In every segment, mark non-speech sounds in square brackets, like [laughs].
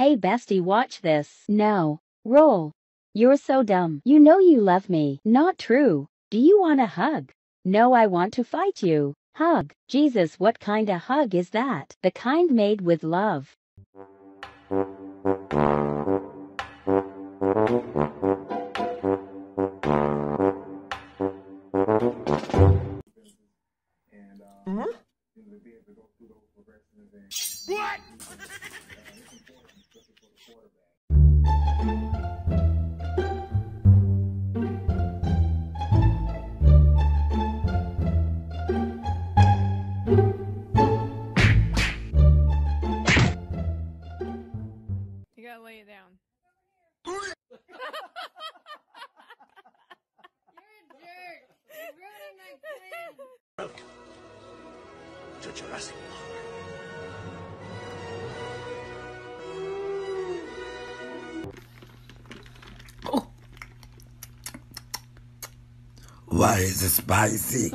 Hey bestie watch this. No. Roll. You're so dumb. You know you love me. Not true. Do you want a hug? No I want to fight you. Hug. Jesus what kinda hug is that? The kind made with love. [laughs] You gotta lay it down. You're a jerk. You're ruining my plan. to Jurassic Park. Why is it spicy?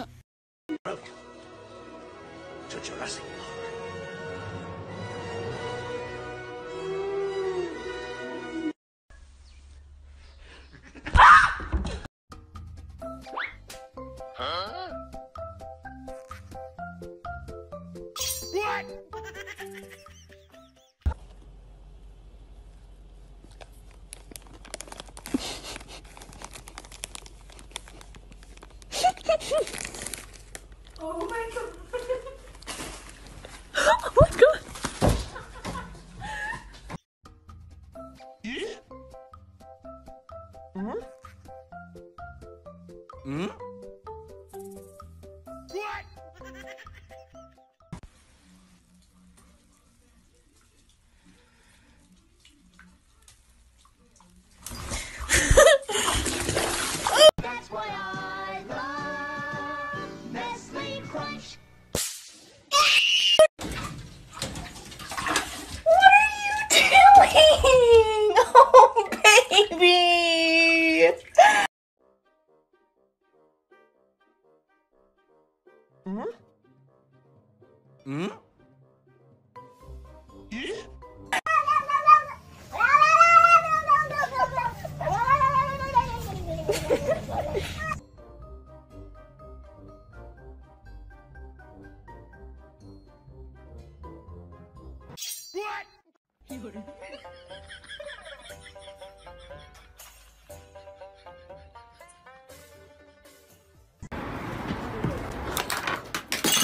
What?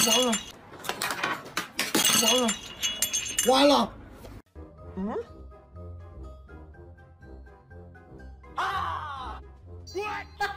quá rồi quá rồi quá rồi hả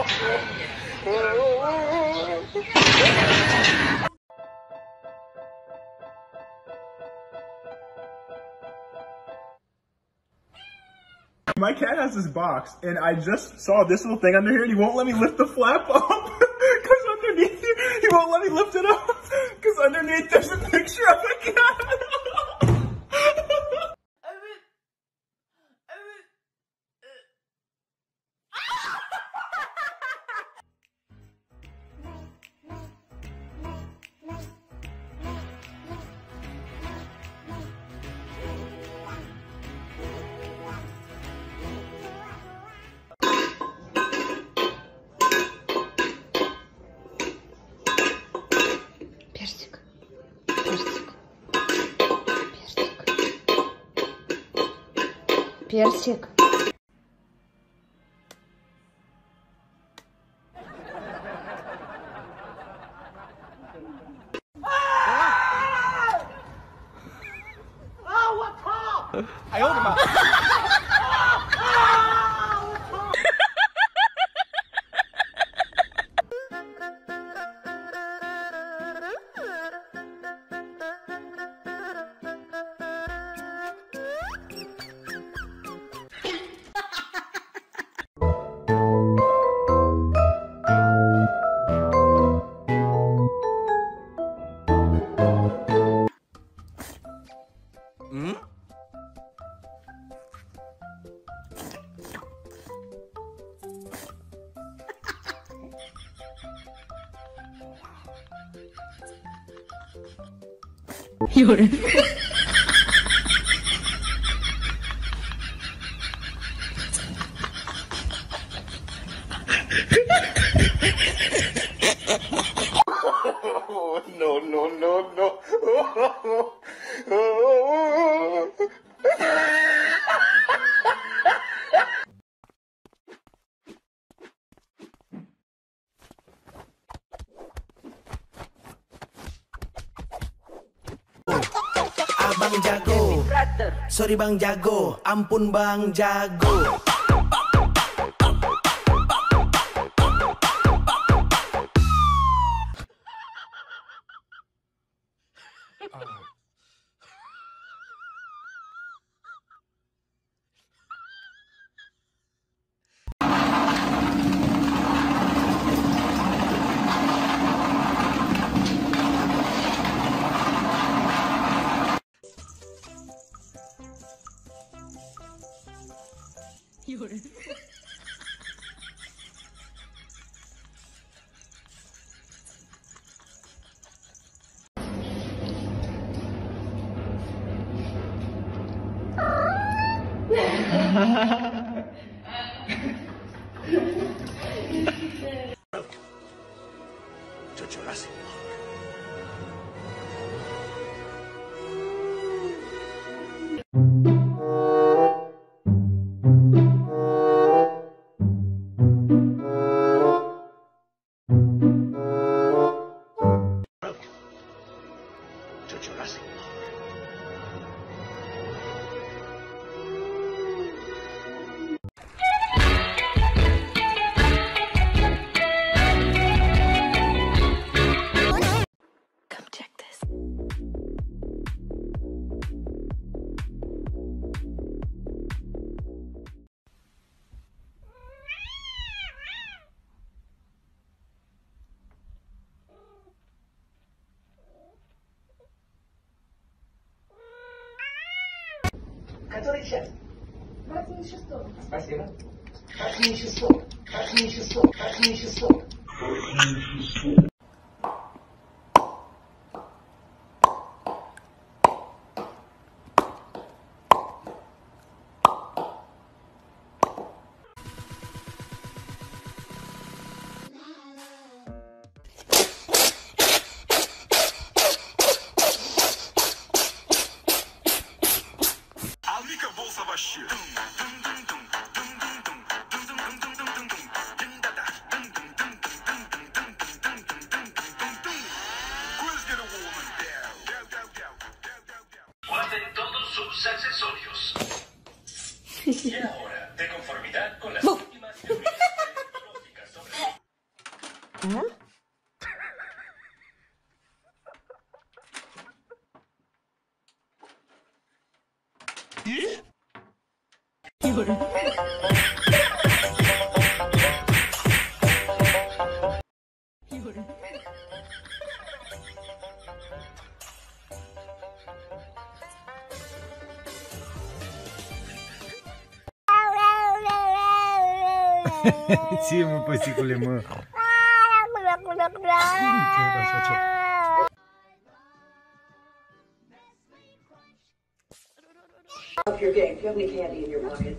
My cat has this box, and I just saw this little thing under here, and he won't let me lift the flap up. [laughs] Because underneath he won't let me lift it up. Because underneath there's a picture of a cat. Персик. 有人 Abang jago. Sorry bang jago. Ampun bang jago Ha ha ha ha. Который час? 26. Спасибо. Как мне число? Как мне число? Как мне число? Как мне число? 有人。有人。Ce mă, păsticule, mă? Ce faci, ce? Up your game. Do you have any candy in your pocket?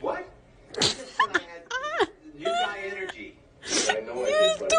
What? I just said I had new guy energy. I know I did, but